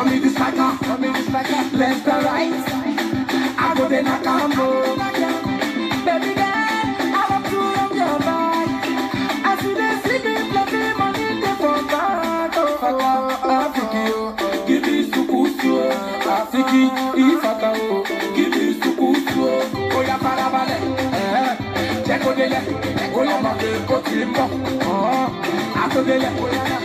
Then they call me the striker. Call me the striker. Left and right. I go then I come home. Baby girl, I want to love your back. I see see me plenty money they for back. Oh, oh, oh, Afiki, oh. Give me sukusu, oh. Afiki, ifata, oh. Give me sukusu, oh. Oh, ya farabalẹ̀. Eh, fi kó tì í mọ̀. Oh, àtúndélẹ̀. Ọ̀rọ̀ yìí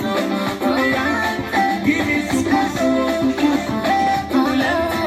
Thank you.